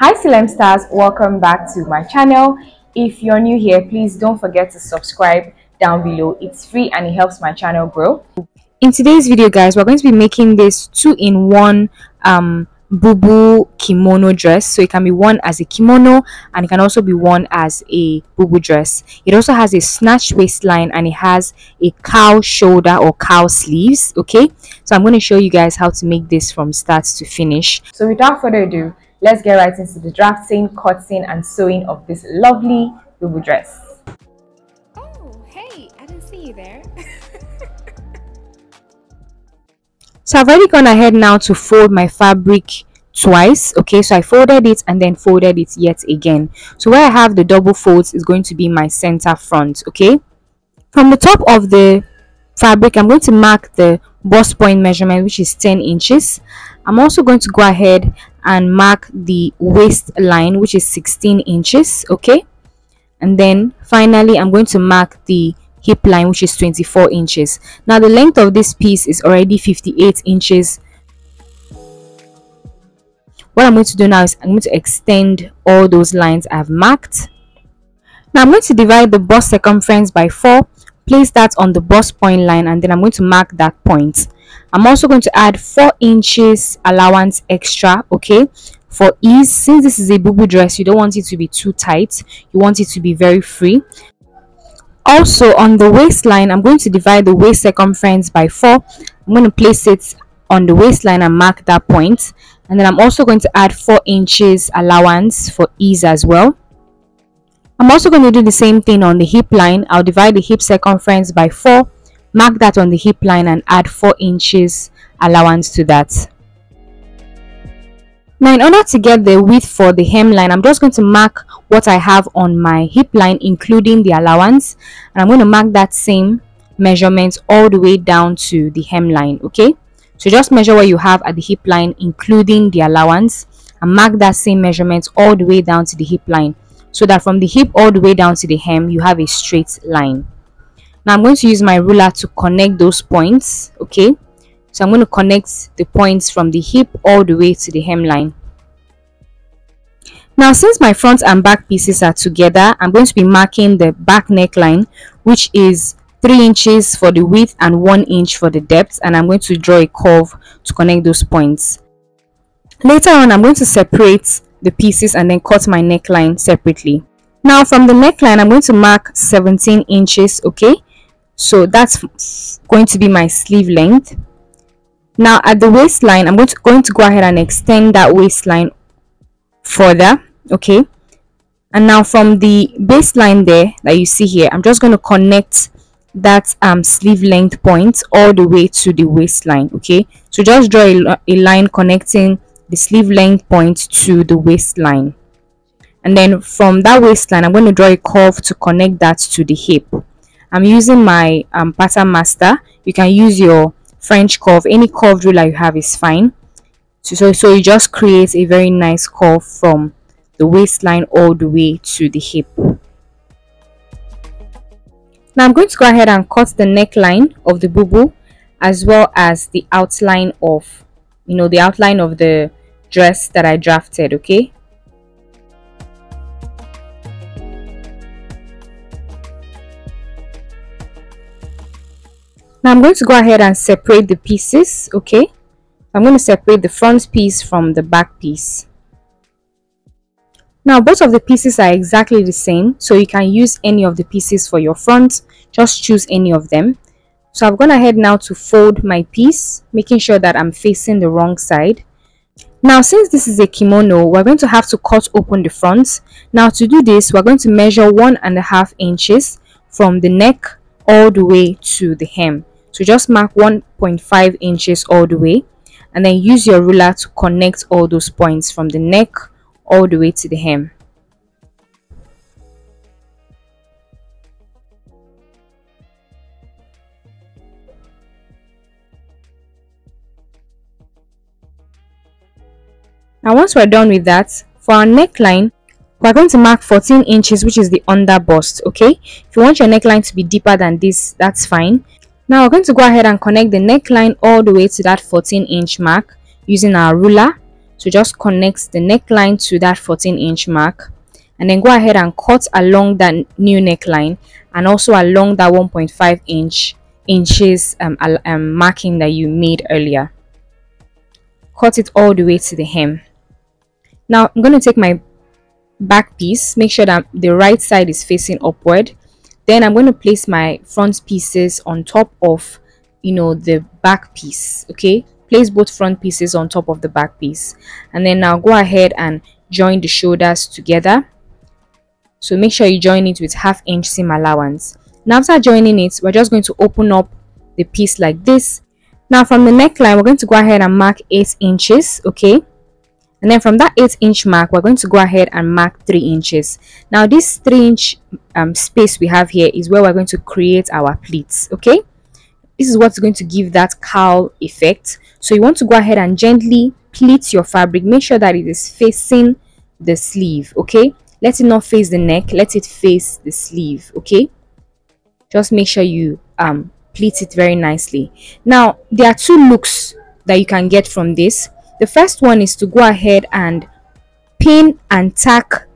Hi Silem Stars, welcome back to my channel. If you're new here, please don't forget to subscribe down below. It's free and it helps my channel grow. In today's video guys, we're going to be making this two-in-one um, bubu kimono dress so it can be worn as a kimono and it can also be worn as a bubu dress it also has a snatched waistline and it has a cowl shoulder or cowl sleeves okay so i'm going to show you guys how to make this from start to finish so without further ado let's get right into the drafting cutting and sewing of this lovely bubu dress. Oh hey i didn't see you there. So I've already gone ahead now to fold my fabric twice okay? So I folded it and then folded it yet again. So where I have the double folds is going to be my center front okay? From the top of the fabric I'm going to mark the bust point measurement which is 10 inches. I'm also going to go ahead and mark the waistline which is 16 inches okay? And then finally I'm going to mark the hip line which is 24 inches. Now the length of this piece is already 58 inches. What i'm going to do now is i'm going to extend all those lines i've marked. Now i'm going to divide the bust circumference by 4 place that on the bust point line and then i'm going to mark that point i'm also going to add 4 inches allowance extra okay? For ease since this is a bubu dress you don't want it to be too tight. You want it to be very free. Also on the waistline i'm going to divide the waist circumference by 4 i'm going to place it on the waistline and mark that point. And then i'm also going to add 4 inches allowance for ease as well. I'm also going to do the same thing on the hip line. I'll divide the hip circumference by 4 mark that on the hip line and add 4 inches allowance to that. Now in order to get the width for the hemline i'm just going to mark what i have on my hip line including the allowance and i'm going to mark that same measurement all the way down to the hemline okay? So just measure what you have at the hip line including the allowance and mark that same measurement all the way down to the hip line so that from the hip all the way down to the hem you have a straight line now i'm going to use my ruler to connect those points okay so I'm going to connect the points from the hip all the way to the hemline. Now since my front and back pieces are together, I'm going to be marking the back neckline which is 3 inches for the width and 1 inch for the depth and I'm going to draw a curve to connect those points. Later on I'm going to separate the pieces and then cut my neckline separately. Now from the neckline I'm going to mark 17 inches okay so that's going to be my sleeve length. Now at the waistline i'm going to going to go ahead and extend that waistline further okay? And now from the baseline there that you see here i'm just going to connect that um sleeve length point all the way to the waistline okay? So just draw a, a line connecting the sleeve length point to the waistline. And then from that waistline i'm going to draw a curve to connect that to the hip i'm using my um, pattern master you can use your French curve. Any curved ruler you have is fine. So, so, so you just create a very nice curve from the waistline all the way to the hip. Now I'm going to go ahead and cut the neckline of the boo as well as the outline of, you know, the outline of the dress that I drafted, okay? Now i'm going to go ahead and separate the pieces okay? I'm going to separate the front piece from the back piece. Now both of the pieces are exactly the same so you can use any of the pieces for your front. Just choose any of them. So i've gone ahead now to fold my piece making sure that i'm facing the wrong side. Now since this is a kimono we're going to have to cut open the front. Now to do this we're going to measure one and a half inches from the neck all the way to the hem so just mark 1.5 inches all the way and then use your ruler to connect all those points from the neck all the way to the hem. Now once we're done with that for our neckline we're going to mark 14 inches which is the under bust okay? If you want your neckline to be deeper than this that's fine now we're going to go ahead and connect the neckline all the way to that 14 inch mark using our ruler. So just connect the neckline to that 14 inch mark and then go ahead and cut along that new neckline and also along that 1.5 inch inches um, um, marking that you made earlier. Cut it all the way to the hem. Now I'm going to take my back piece make sure that the right side is facing upward then I'm going to place my front pieces on top of you know the back piece okay? Place both front pieces on top of the back piece. And then now go ahead and join the shoulders together. So make sure you join it with half inch seam allowance. Now after joining it we're just going to open up the piece like this. Now from the neckline we're going to go ahead and mark 8 inches okay and then from that 8 inch mark we're going to go ahead and mark 3 inches. Now this 3 inch um, space we have here is where we're going to create our pleats okay? This is what's going to give that cowl effect. So you want to go ahead and gently pleat your fabric. Make sure that it is facing the sleeve okay? Let it not face the neck. Let it face the sleeve okay? Just make sure you um pleat it very nicely. Now there are two looks that you can get from this the first one is to go ahead and pin and tack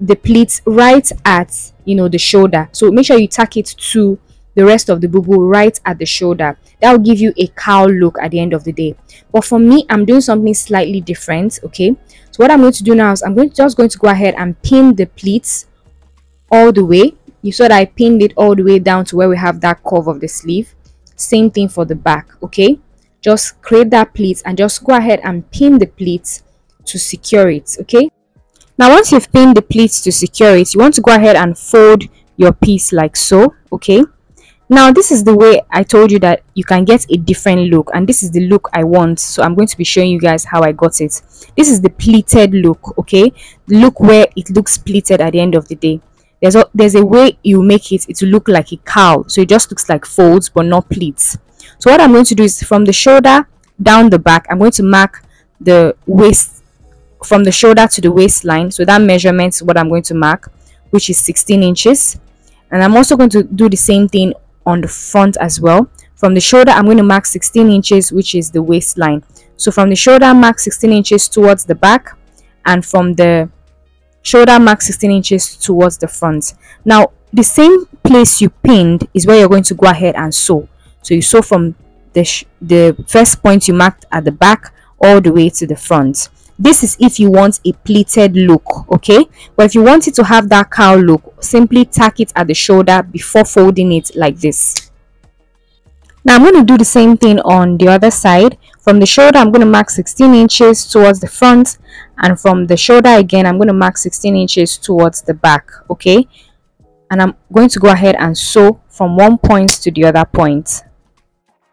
the pleats right at you know the shoulder. So make sure you tack it to the rest of the bubu right at the shoulder. That will give you a cowl look at the end of the day. But for me i'm doing something slightly different okay? So what i'm going to do now is i'm going to, just going to go ahead and pin the pleats all the way. You saw that i pinned it all the way down to where we have that curve of the sleeve. Same thing for the back okay just create that pleat and just go ahead and pin the pleats to secure it okay? Now once you've pinned the pleats to secure it you want to go ahead and fold your piece like so okay? Now this is the way i told you that you can get a different look and this is the look i want so i'm going to be showing you guys how i got it. This is the pleated look okay? Look where it looks pleated at the end of the day. There's a there's a way you make it it to look like a cowl so it just looks like folds but not pleats so what i'm going to do is from the shoulder down the back i'm going to mark the waist from the shoulder to the waistline. So that measurement is what i'm going to mark which is 16 inches. And i'm also going to do the same thing on the front as well. From the shoulder i'm going to mark 16 inches which is the waistline. So from the shoulder mark 16 inches towards the back. And from the shoulder mark 16 inches towards the front. Now the same place you pinned is where you're going to go ahead and sew so you sew from the the first point you marked at the back all the way to the front. This is if you want a pleated look okay? But if you want it to have that cowl look simply tack it at the shoulder before folding it like this. Now i'm going to do the same thing on the other side. From the shoulder i'm going to mark 16 inches towards the front and from the shoulder again i'm going to mark 16 inches towards the back okay? And i'm going to go ahead and sew from one point to the other point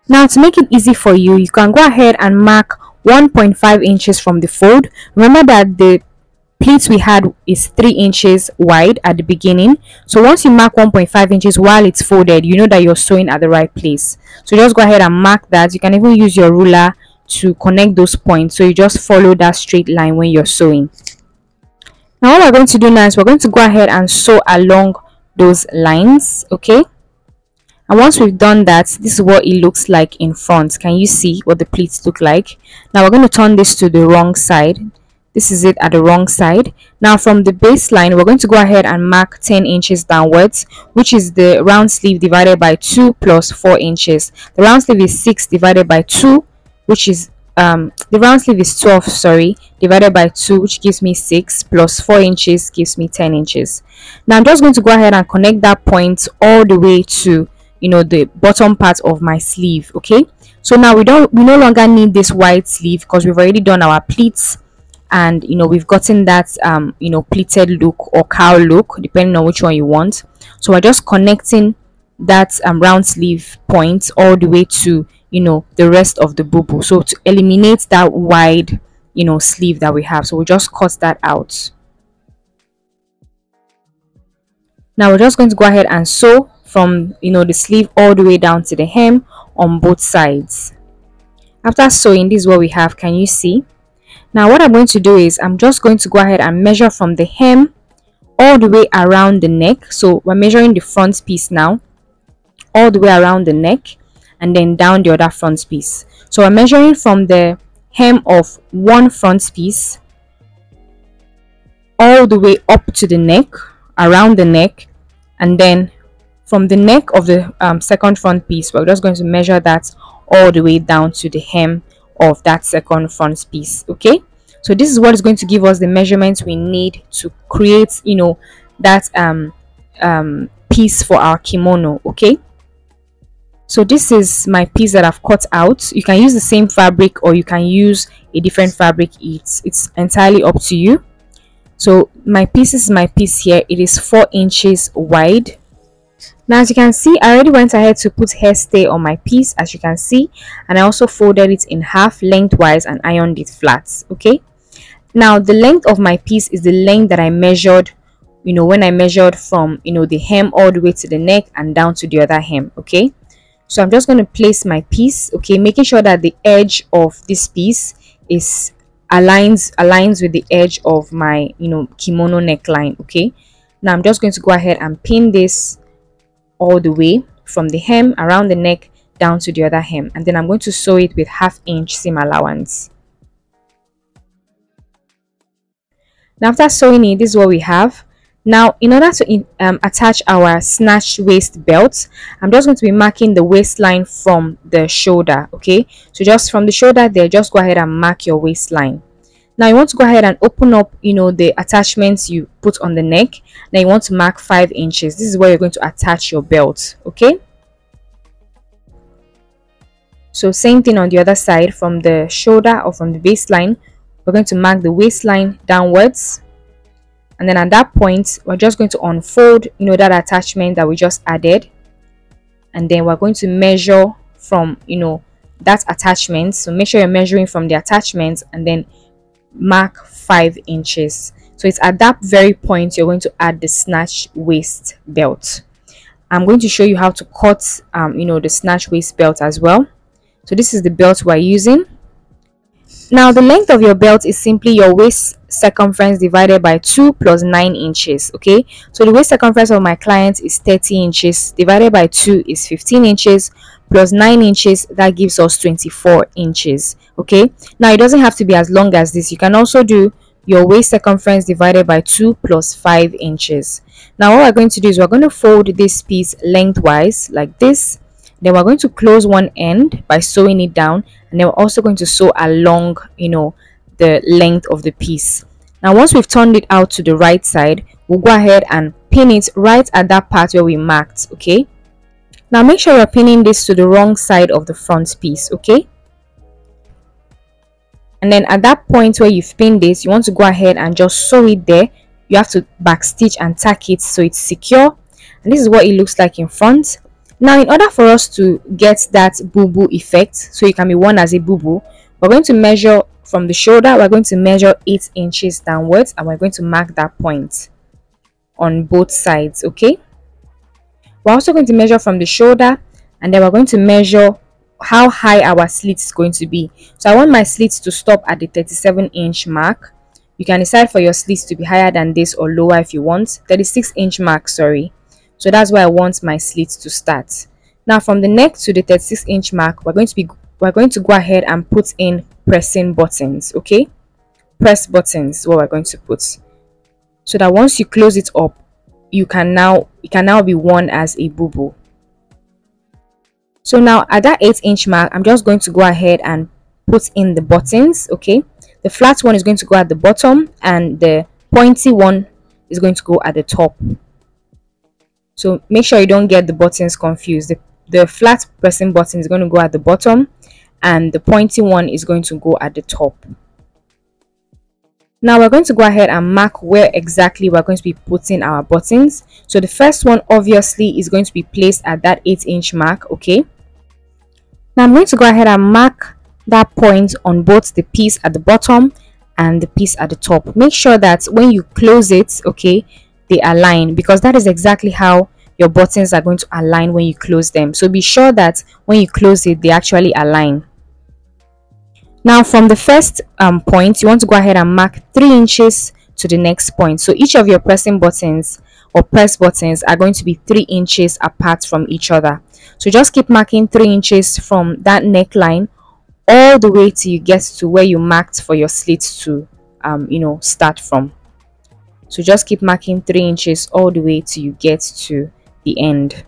now to make it easy for you you can go ahead and mark 1.5 inches from the fold. Remember that the pleats we had is 3 inches wide at the beginning. So once you mark 1.5 inches while it's folded you know that you're sewing at the right place. So just go ahead and mark that. You can even use your ruler to connect those points. So you just follow that straight line when you're sewing. Now what we're going to do now is we're going to go ahead and sew along those lines okay and once we've done that this is what it looks like in front. Can you see what the pleats look like? Now we're going to turn this to the wrong side. This is it at the wrong side. Now from the baseline we're going to go ahead and mark 10 inches downwards which is the round sleeve divided by 2 plus 4 inches. The round sleeve is 6 divided by 2 which is um the round sleeve is 12 sorry divided by 2 which gives me 6 plus 4 inches gives me 10 inches. Now i'm just going to go ahead and connect that point all the way to you know the bottom part of my sleeve okay? So now we don't we no longer need this white sleeve because we've already done our pleats and you know we've gotten that um you know pleated look or cowl look depending on which one you want. So we're just connecting that um, round sleeve point all the way to you know the rest of the bubu so to eliminate that wide you know sleeve that we have. So we just cut that out. Now we're just going to go ahead and sew from you know the sleeve all the way down to the hem on both sides. After sewing this is what we have can you see? Now what i'm going to do is i'm just going to go ahead and measure from the hem all the way around the neck. So we're measuring the front piece now all the way around the neck and then down the other front piece. So i'm measuring from the hem of one front piece all the way up to the neck around the neck and then from the neck of the um, second front piece we're just going to measure that all the way down to the hem of that second front piece okay? So this is what is going to give us the measurements we need to create you know that um um piece for our kimono okay? So this is my piece that I've cut out. You can use the same fabric or you can use a different fabric. It's it's entirely up to you. So my piece is my piece here. It is four inches wide now as you can see i already went ahead to put hairstay on my piece as you can see and i also folded it in half lengthwise and ironed it flat okay? Now the length of my piece is the length that i measured you know when i measured from you know the hem all the way to the neck and down to the other hem okay? So i'm just going to place my piece okay making sure that the edge of this piece is aligns aligns with the edge of my you know kimono neckline okay? Now i'm just going to go ahead and pin this all the way from the hem around the neck down to the other hem. And then i'm going to sew it with half inch seam allowance. Now after sewing it this is what we have. Now in order to in, um, attach our snatch waist belt i'm just going to be marking the waistline from the shoulder okay? So just from the shoulder there just go ahead and mark your waistline now you want to go ahead and open up you know the attachments you put on the neck. Now you want to mark five inches. This is where you're going to attach your belt okay? So same thing on the other side from the shoulder or from the waistline we're going to mark the waistline downwards. And then at that point we're just going to unfold you know that attachment that we just added. And then we're going to measure from you know that attachment. So make sure you're measuring from the attachment and then mark five inches. So it's at that very point you're going to add the snatch waist belt. I'm going to show you how to cut um, you know the snatch waist belt as well. So this is the belt we're using. Now the length of your belt is simply your waist circumference divided by 2 plus 9 inches okay? So the waist circumference of my client is 30 inches divided by 2 is 15 inches plus 9 inches that gives us 24 inches okay? Now it doesn't have to be as long as this. You can also do your waist circumference divided by 2 plus 5 inches. Now what we're going to do is we're going to fold this piece lengthwise like this. Then we're going to close one end by sewing it down and then we're also going to sew along you know the length of the piece. Now once we've turned it out to the right side we'll go ahead and pin it right at that part where we marked okay now make sure you're pinning this to the wrong side of the front piece okay? And then at that point where you've pinned this you want to go ahead and just sew it there. You have to back stitch and tack it so it's secure. And this is what it looks like in front. Now, in order for us to get that bubu effect, so it can be worn as a bubu, we're going to measure from the shoulder, we're going to measure 8 inches downwards and we're going to mark that point on both sides, okay? We're also going to measure from the shoulder and then we're going to measure how high our slit is going to be. So I want my slits to stop at the 37 inch mark. You can decide for your slits to be higher than this or lower if you want. 36 inch mark, sorry so that's where I want my slits to start now from the neck to the 36 inch mark we're going to be we're going to go ahead and put in pressing buttons okay press buttons what we're going to put so that once you close it up you can now it can now be worn as a bubu. So now at that 8 inch mark i'm just going to go ahead and put in the buttons okay? The flat one is going to go at the bottom and the pointy one is going to go at the top. So make sure you don't get the buttons confused. The, the flat pressing button is going to go at the bottom and the pointy one is going to go at the top now we're going to go ahead and mark where exactly we're going to be putting our buttons. So the first one obviously is going to be placed at that 8 inch mark okay? Now i'm going to go ahead and mark that point on both the piece at the bottom and the piece at the top. Make sure that when you close it okay they align because that is exactly how your buttons are going to align when you close them. So be sure that when you close it they actually align now from the first um, point you want to go ahead and mark three inches to the next point. So each of your pressing buttons or press buttons are going to be three inches apart from each other. So just keep marking three inches from that neckline all the way till you get to where you marked for your slits to um, you know start from. So just keep marking three inches all the way till you get to the end.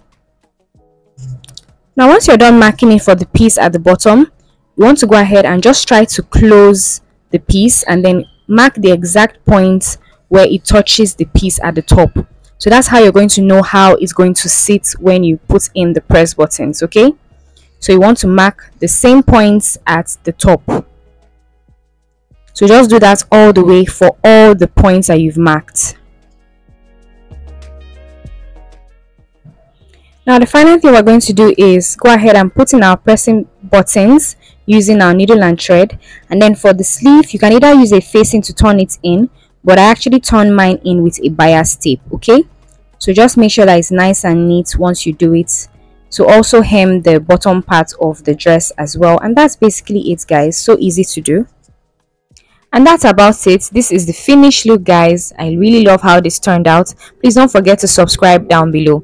Now once you're done marking it for the piece at the bottom you want to go ahead and just try to close the piece and then mark the exact point where it touches the piece at the top. So that's how you're going to know how it's going to sit when you put in the press buttons okay? So you want to mark the same points at the top. So just do that all the way for all the points that you've marked now the final thing we're going to do is go ahead and put in our pressing buttons using our needle and thread. And then for the sleeve you can either use a facing to turn it in but I actually turn mine in with a bias tape okay? So just make sure that it's nice and neat once you do it. To also hem the bottom part of the dress as well. And that's basically it guys. So easy to do. And that's about it. This is the finished look guys. I really love how this turned out. Please don't forget to subscribe down below